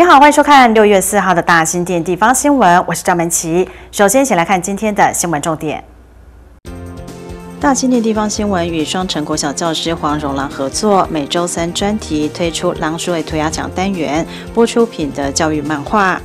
你好，欢迎收看六月四号的大新店地方新闻，我是张文琪。首先，一起来看今天的新闻重点。大新店地方新闻与双城国小教师黄荣郎合作，每周三专题推出“狼鼠尾涂鸦墙”单元，播出品德教育漫画。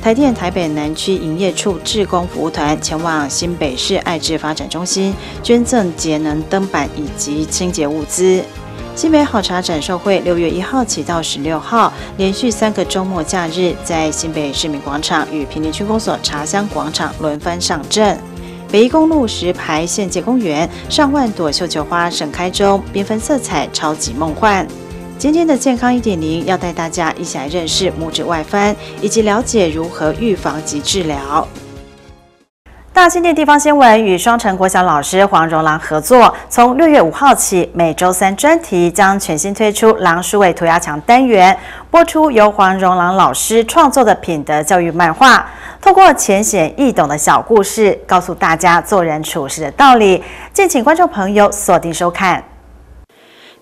台电台北南区营业处志工服务团前往新北市爱智发展中心捐赠节能灯板以及清洁物资。新北好茶展售会六月一号起到十六号，连续三个周末假日，在新北市民广场与平林区公所茶香广场轮番上阵。北宜公路石牌县界公园，上万朵绣球花盛开中，缤纷色彩超级梦幻。今天的健康一点零要带大家一起来认识拇指外翻，以及了解如何预防及治疗。大新店地方新闻与双城国小老师黄荣郎合作，从六月五号起，每周三专题将全新推出“狼叔伟涂鸦墙”单元，播出由黄荣郎老师创作的品德教育漫画，透过浅显易懂的小故事，告诉大家做人处事的道理。敬请观众朋友锁定收看。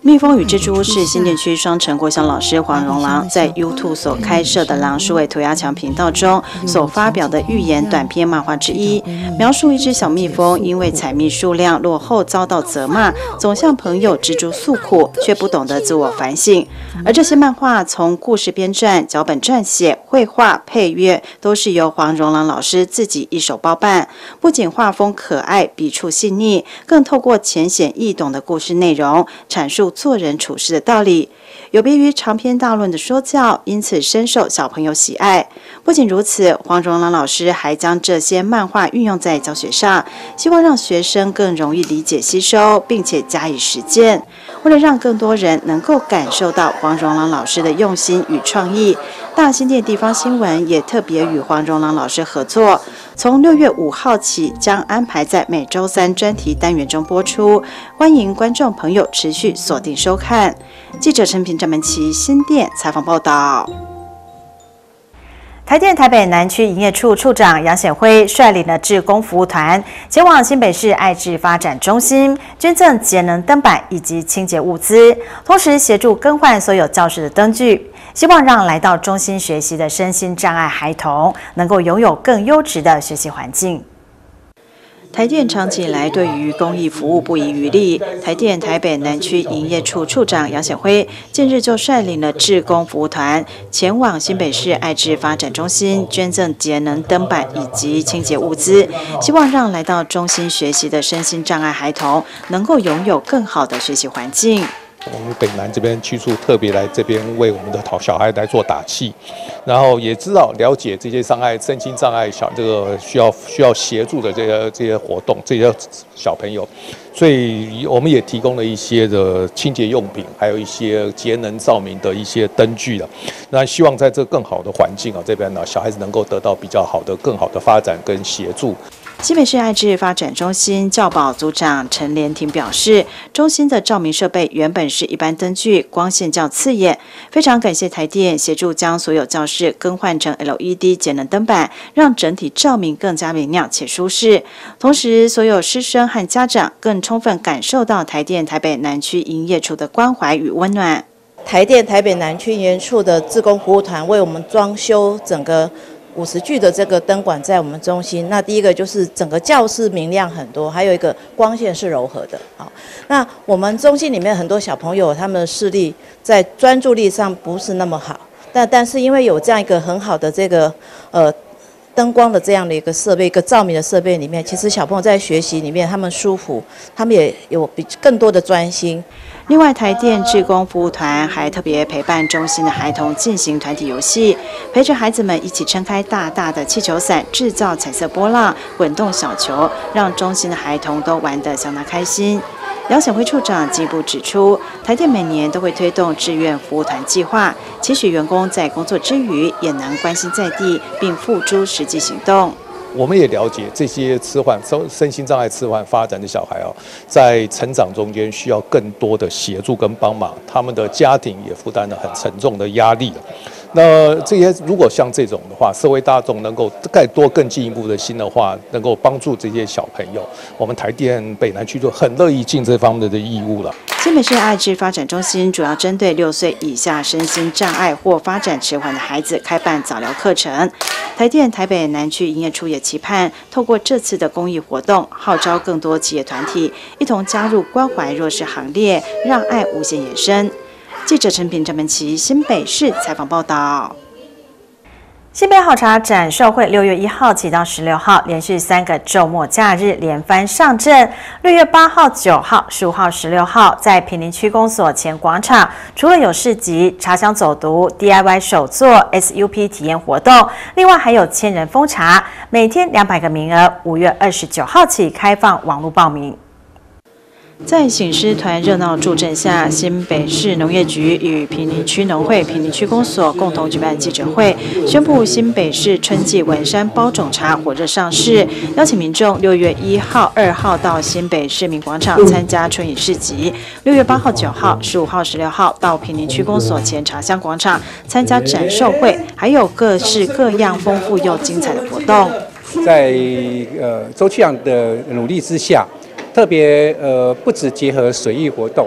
蜜蜂与蜘蛛是新店区双城国小老师黄荣郎在 YouTube 所开设的“狼数位涂鸦墙”频道中所发表的寓言短篇漫画之一，描述一只小蜜蜂因为采蜜数量落后遭到责骂，总向朋友蜘蛛诉苦，却不懂得自我反省。而这些漫画从故事编撰、脚本撰写、绘画、配乐，都是由黄荣郎老师自己一手包办。不仅画风可爱、笔触细腻，更透过浅显易懂的故事内容阐述。做人处事的道理，有别于长篇大论的说教，因此深受小朋友喜爱。不仅如此，黄荣朗老师还将这些漫画运用在教学上，希望让学生更容易理解吸收，并且加以实践。为了让更多人能够感受到黄荣朗老师的用心与创意，大新店地方新闻也特别与黄荣朗老师合作。从六月五号起，将安排在每周三专题单元中播出，欢迎观众朋友持续锁定收看。记者陈平、张门琪新店采访报道。台电台北南区营业处处长杨显辉率领了志工服务团，前往新北市爱智发展中心捐赠节能灯板以及清洁物资，同时协助更换所有教室的灯具。希望让来到中心学习的身心障碍孩童能够拥有更优质的学习环境。台电长期以来对于公益服务不遗余力。台电台北南区营业处处长杨显辉近日就率领了志工服务团前往新北市爱智发展中心捐赠节能灯板以及清洁物资，希望让来到中心学习的身心障碍孩童能够拥有更好的学习环境。我们北南这边区处特别来这边为我们的好小孩来做打气，然后也知道了解这些障碍、身心障碍小这个需要需要协助的这些这些活动，这些小朋友，所以我们也提供了一些的清洁用品，还有一些节能照明的一些灯具了。那希望在这更好的环境啊这边呢，小孩子能够得到比较好的、更好的发展跟协助。新北市爱智发展中心教保组长陈连婷表示，中心的照明设备原本是一般灯具，光线较刺眼，非常感谢台电协助将所有教室更换成 LED 节能灯板，让整体照明更加明亮且舒适。同时，所有师生和家长更充分感受到台电台北南区营业处的关怀与温暖。台电台北南区营业处的自工服务团为我们装修整个。五十具的这个灯管在我们中心，那第一个就是整个教室明亮很多，还有一个光线是柔和的。好，那我们中心里面很多小朋友，他们的视力在专注力上不是那么好，但但是因为有这样一个很好的这个呃灯光的这样的一个设备，一个照明的设备里面，其实小朋友在学习里面他们舒服，他们也有比更多的专心。另外，台电志工服务团还特别陪伴中心的孩童进行团体游戏，陪着孩子们一起撑开大大的气球伞，制造彩色波浪、滚动小球，让中心的孩童都玩得相当开心。姚显辉处长进一步指出，台电每年都会推动志愿服务团计划，期许员工在工作之余也能关心在地，并付诸实际行动。我们也了解这些痴患身身心障碍痴患发展的小孩哦，在成长中间需要更多的协助跟帮忙，他们的家庭也负担了很沉重的压力那这些如果像这种的话，社会大众能够再多更进一步的心的话，能够帮助这些小朋友，我们台电北南区就很乐意尽这方面的义务了。新北市爱智发展中心主要针对六岁以下身心障碍或发展迟缓的孩子开办早疗课程。台电台北南区营业处也期盼，透过这次的公益活动，号召更多企业团体一同加入关怀弱势行列，让爱无限延伸。记者陈平、张文琪新北市采访报道。新北好茶展售会六月一号起到十六号，连续三个周末假日连番上阵。六月八号、九号、十五号、十六号，在平林区公所前广场，除了有市集、茶香走读、DIY 手作、SUP 体验活动，另外还有千人封茶，每天两百个名额。五月二十九号起开放网络报名。在醒狮团热闹助阵下，新北市农业局与平林区农会、平林区公所共同举办记者会，宣布新北市春季文山包种茶火热上市，邀请民众六月一号、二号到新北市民广场参加春饮市集；六月八号、九号、十五号、十六号到平林区公所前茶香广场参加展售会，还有各式各样丰富又精彩的活动。在呃周区长的努力之下。特别呃，不止结合水艺活动，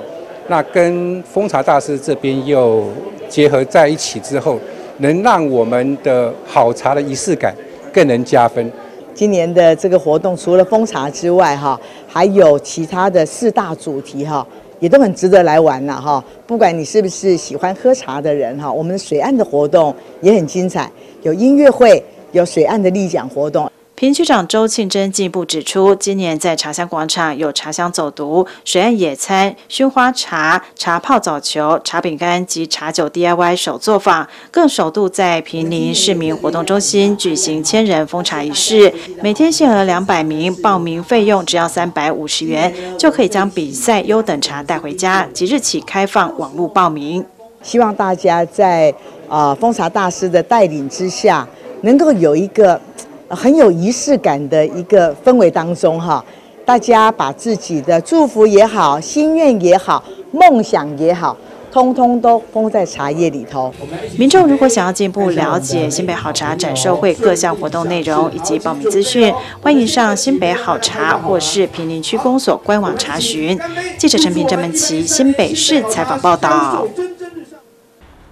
那跟风茶大师这边又结合在一起之后，能让我们的好茶的仪式感更能加分。今年的这个活动除了风茶之外，哈，还有其他的四大主题哈，也都很值得来玩了哈。不管你是不是喜欢喝茶的人哈，我们水岸的活动也很精彩，有音乐会，有水岸的立奖活动。平区长周庆珍进一步指出，今年在茶香广场有茶香走读、水岸野餐、熏花茶、茶泡早球、茶饼干及茶酒 DIY 手作坊，更首度在平林市民活动中心举行千人封茶仪式，每天限额两百名，报名费用只要三百五十元，就可以将比赛优等茶带回家。即日起开放网络报名，希望大家在啊封茶大师的带领之下，能够有一个。很有仪式感的一个氛围当中，哈，大家把自己的祝福也好、心愿也好、梦想也好，通通都封在茶叶里头。民众如果想要进一步了解新北好茶展售会各项活动内容以及报名资讯，欢迎上新北好茶或是平林区公所官网查询。记者陈平、张门琪，新北市采访报道。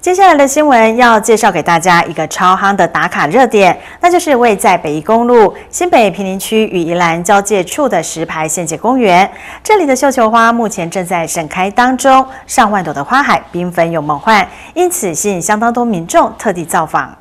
接下来的新闻要介绍给大家一个超夯的打卡热点，那就是位在北宜公路新北平林区与宜兰交界处的石牌县界公园。这里的绣球花目前正在盛开当中，上万朵的花海缤纷又梦幻，因此吸引相当多民众特地造访。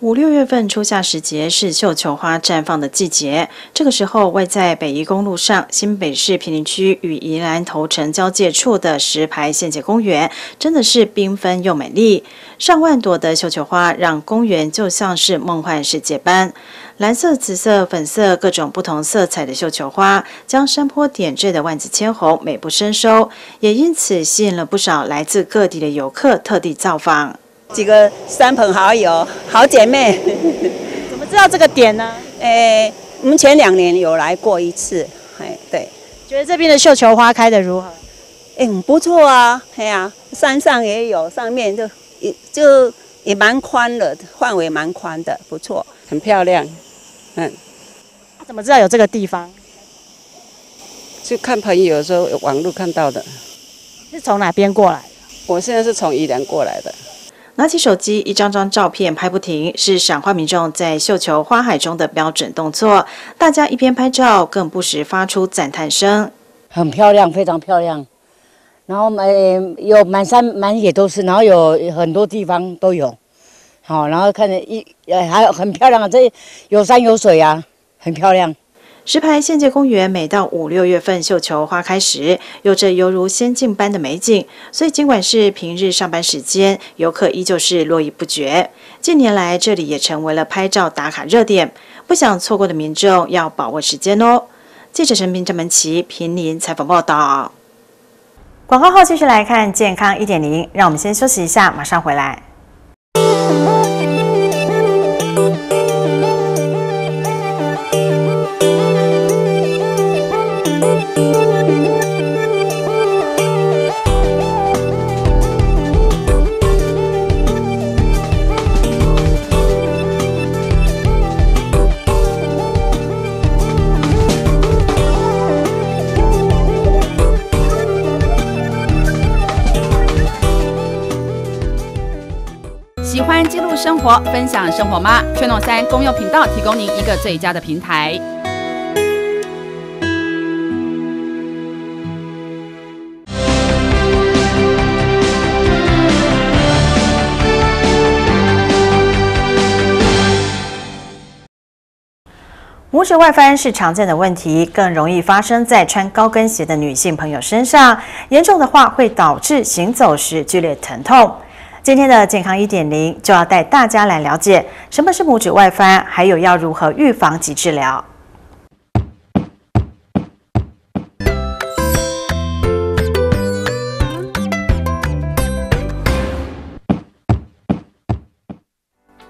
五六月份初夏时节是绣球花绽放的季节，这个时候位在北宜公路上新北市平林区与宜兰头城交界处的石牌县界公园，真的是缤纷又美丽。上万朵的绣球花让公园就像是梦幻世界般，蓝色、紫色、粉色各种不同色彩的绣球花，将山坡点缀的万紫千红，美不胜收，也因此吸引了不少来自各地的游客特地造访。几个三朋好友、好姐妹，怎么知道这个点呢？诶，我们前两年有来过一次，哎，对。觉得这边的绣球花开的如何？哎，不错啊，哎呀，山上也有，上面就也就也蛮宽的，范围蛮宽的，不错，很漂亮。嗯。怎么知道有这个地方？就看朋友说网络看到的。是从哪边过来？我现在是从宜兰过来的。拿起手机，一张张照片拍不停，是赏花民众在绣球花海中的标准动作。大家一边拍照，更不时发出赞叹声：“很漂亮，非常漂亮。”然后呃，有满山满野都是，然后有很多地方都有。好，然后看着一呃，还有很漂亮啊，这有山有水啊，很漂亮。石牌县界公园每到五六月份绣球花开时，有着犹如仙境般的美景，所以尽管是平日上班时间，游客依旧是络绎不绝。近年来，这里也成为了拍照打卡热点，不想错过的民众要把握时间哦。记者陈平、张门琪平林采访报道。广告后继续来看健康一点零，让我们先休息一下，马上回来。活，分享生活吗？Channel 三公用频道提供您一个最佳的平台。拇指外翻是常见的问题，更容易发生在穿高跟鞋的女性朋友身上。严重的话会导致行走时剧烈疼痛。今天的健康一点零就要带大家来了解什么是拇指外翻，还有要如何预防及治疗。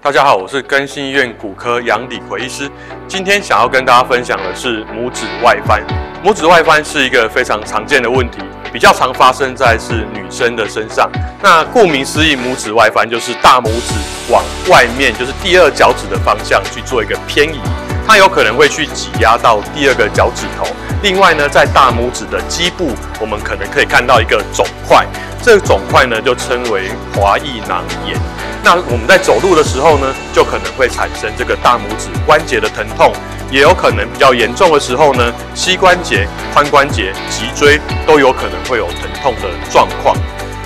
大家好，我是更新医院骨科杨李奎医师。今天想要跟大家分享的是拇指外翻。拇指外翻是一个非常常见的问题，比较常发生在是女生的身上。那顾名思义，拇指外翻就是大拇指往外面，就是第二脚趾的方向去做一个偏移，它有可能会去挤压到第二个脚趾头。另外呢，在大拇指的基部，我们可能可以看到一个肿块，这个肿块呢就称为滑液囊炎。那我们在走路的时候呢，就可能会产生这个大拇指关节的疼痛，也有可能比较严重的时候呢，膝关节、髋关节、脊椎都有可能会有疼痛的状况。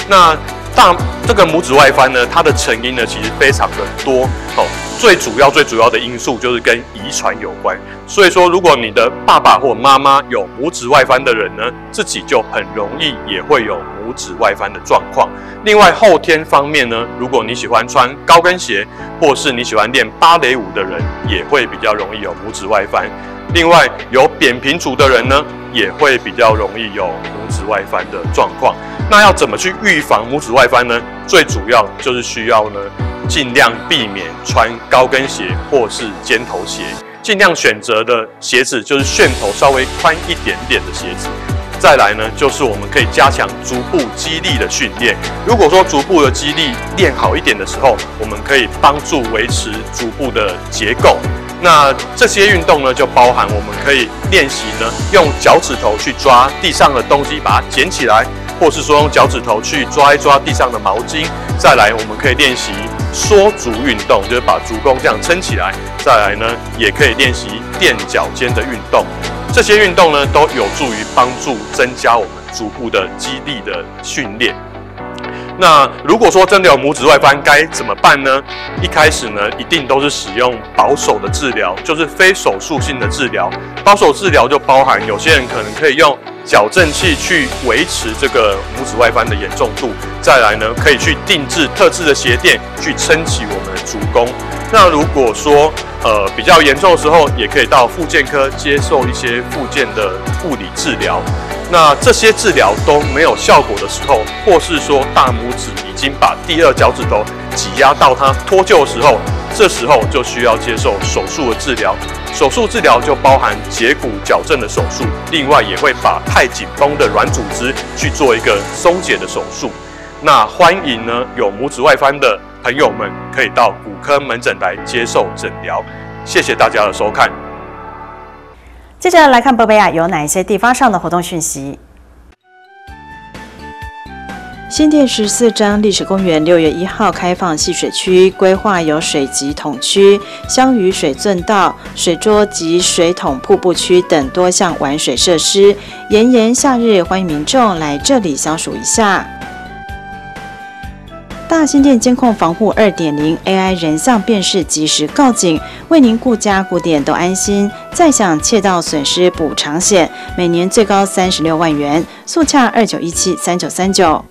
那大这个拇指外翻呢，它的成因呢其实非常的多哦。最主要最主要的因素就是跟遗传有关。所以说，如果你的爸爸或妈妈有拇指外翻的人呢，自己就很容易也会有拇指外翻的状况。另外后天方面呢，如果你喜欢穿高跟鞋，或是你喜欢练芭蕾舞的人，也会比较容易有拇指外翻。另外有扁平足的人呢，也会比较容易有拇指外翻的状况。那要怎么去预防拇指外翻呢？最主要就是需要呢，尽量避免穿高跟鞋或是尖头鞋，尽量选择的鞋子就是楦头稍微宽一点点的鞋子。再来呢，就是我们可以加强足部肌力的训练。如果说足部的肌力练好一点的时候，我们可以帮助维持足部的结构。那这些运动呢，就包含我们可以练习呢，用脚趾头去抓地上的东西，把它捡起来，或是说用脚趾头去抓一抓地上的毛巾。再来，我们可以练习缩足运动，就是把足弓这样撑起来。再来呢，也可以练习垫脚尖的运动。这些运动呢，都有助于帮助增加我们足部的肌力的训练。那如果说真的有拇指外翻，该怎么办呢？一开始呢，一定都是使用保守的治疗，就是非手术性的治疗。保守治疗就包含有些人可能可以用矫正器去维持这个拇指外翻的严重度。再来呢，可以去定制特制的鞋垫去撑起我们的足弓。那如果说呃比较严重的时候，也可以到复健科接受一些复健的物理治疗。那这些治疗都没有效果的时候，或是说大拇指已经把第二脚趾头挤压到它脱臼的时候，这时候就需要接受手术的治疗。手术治疗就包含截骨矫正的手术，另外也会把太紧绷的软组织去做一个松解的手术。那欢迎呢有拇指外翻的。朋友们可以到骨科门诊来接受诊疗，谢谢大家的收看。接着来看博贝亚有哪一些地方上的活动讯息。新店十四张历史公园六月一号开放戏水区，规划有水级桶区、香鱼水圳道、水桌及水桶瀑布区等多项玩水设施。炎炎夏日，欢迎民众来这里消暑一下。大新店监控防护二点零 AI 人像辨识及时告警，为您顾家顾店都安心。再享窃盗损失补偿险，每年最高三十六万元。速洽二九一七三九三九。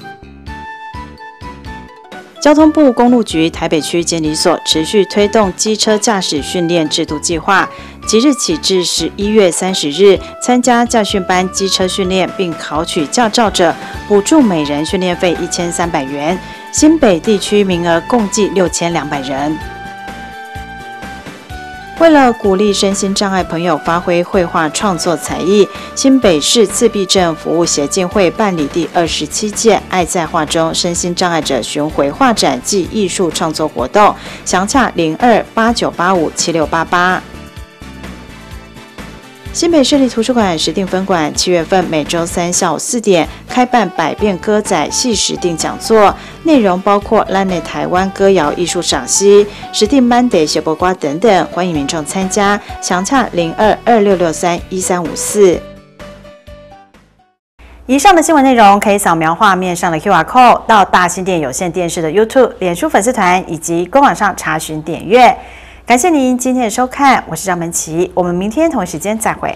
交通部公路局台北区监理所持续推动机车驾驶训练制度计划，即日起至十一月三十日，参加驾训班机车训练并考取驾照者，补助每人训练费一千三百元。新北地区名额共计六千两百人。为了鼓励身心障碍朋友发挥绘画创作才艺，新北市自闭症服务协进会办理第二十七届“爱在画中”身心障碍者巡回画展暨艺术创作活动，详洽零二八九八五七六八八。新北市立图书馆石定分馆七月份每周三下午四点开办百变歌仔戏石定讲座，内容包括拉内台湾歌谣艺术赏析、石定 Monday 小波瓜等等，欢迎民众参加，详洽零二二六六三一三五四。以上的新闻内容可以扫描画面上的 QR code 到大新店有线电视的 YouTube、脸书粉丝团以及官网上查询点阅。感谢您今天的收看，我是张文琪，我们明天同一时间再会。